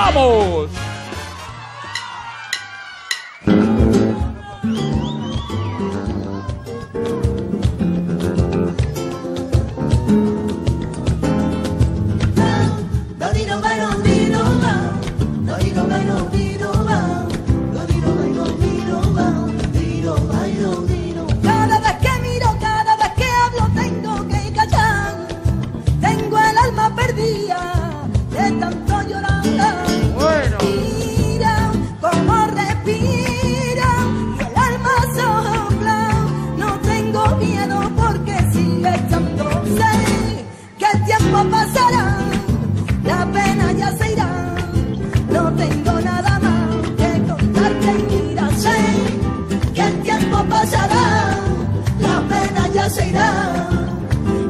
¡Vamos!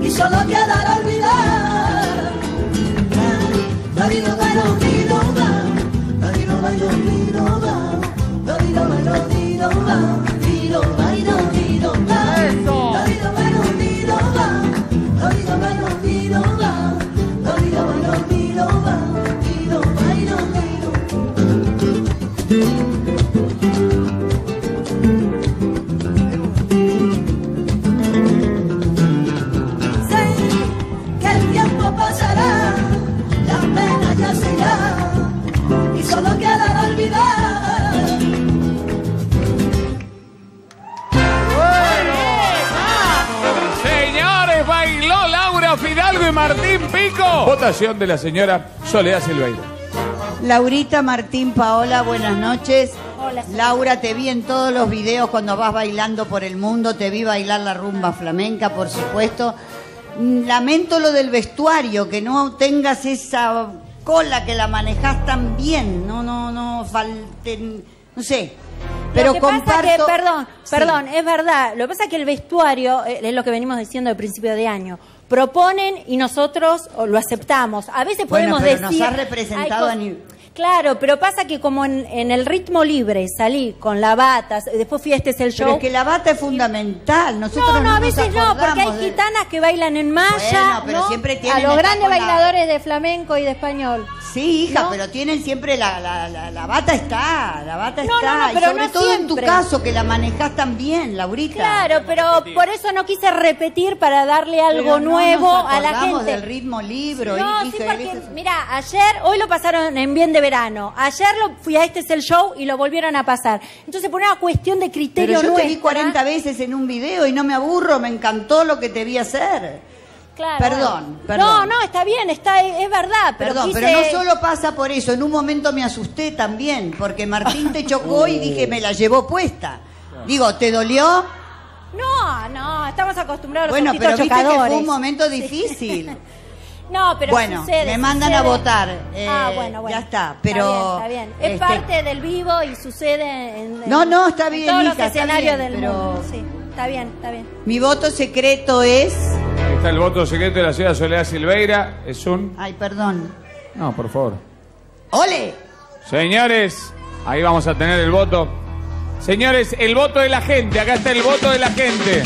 Y solo quedará olvidar. Dorino, Laura Fidalgo y Martín Pico. Votación de la señora Soledad Silveira. Laurita Martín Paola, buenas noches. Hola. Laura, te vi en todos los videos cuando vas bailando por el mundo, te vi bailar la rumba flamenca, por supuesto. Mm, Lamento lo del vestuario, que no tengas esa cola que la manejas tan bien, no, no, no falten, no sé. Pero lo que comparto. pasa que, perdón, Sí. perdón, es verdad. Lo que pasa es que el vestuario, eh, es lo que venimos diciendo al principio de año, proponen y nosotros lo aceptamos. A veces Bueno, podemos pero nos decir... ha representado a cos- ni- Claro, pero pasa que como en, en el ritmo libre salí con la bata, después fui a este es el Pero show. es que la bata es fundamental. Nosotros no, no, a nos veces no, porque hay de- gitanas que bailan en malla, Bueno, pero ¿no? siempre a tienen los acá grandes la- bailadores de flamenco y de español. Sí, hija, ¿No? pero tienen siempre la, la, la, la bata está, la bata No, está. no, no, y pero sobre no todo en tu caso, que la manejas tan bien, Laurita. Claro, pero por eso no quise repetir para darle Pero algo no nuevo nos a la gente. del ritmo libro. No, hija, sí, porque, mira, ayer, hoy lo pasaron en Bien de Verano. Ayer lo fui a Este es el show y lo volvieron a pasar. Entonces, por una cuestión de criterio Pero yo te vi nuestra- 40 veces en un video y no me aburro, me encantó lo que te vi hacer. Claro. Perdón, No, perdón. no, está bien, está, es verdad. Pero Perdón, quise- pero no solo pasa por eso, en un momento me asusté también, porque Martín te chocó y dije, me la llevó puesta. Digo, ¿te dolió? No, no, estamos acostumbrados a los Bueno, pero viste que fue un momento difícil. No, pero Bueno, sucede, me mandan sucede. a votar, eh, ah, bueno, bueno. ya está, pero, Está bien, está bien. Es este- parte del vivo y sucede en, en- No, no, está en bien, todos hija, los está escenarios bien, del pero- mundo. Sí, está bien, está bien. Mi voto secreto es... Ahí está el voto secreto de la señora Soledad Silveira. Es un. Ay, perdón. No, por favor. ¡Ole! Señores, ahí vamos a tener el voto. Señores, el voto de la gente. Acá está el voto de la gente.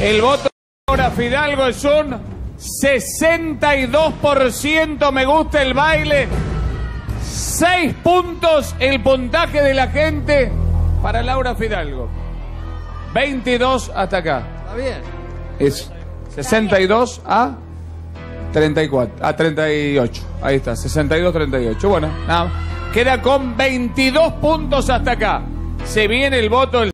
El voto de Laura Fidalgo es un 62% me gusta el baile. 6 puntos el puntaje de la gente para Laura Fidalgo. 22 hasta acá. Está bien. Es 62 a 34, a 38. Ahí está, 62 38. Bueno, nada. Queda con 22 puntos hasta acá. Se viene el voto del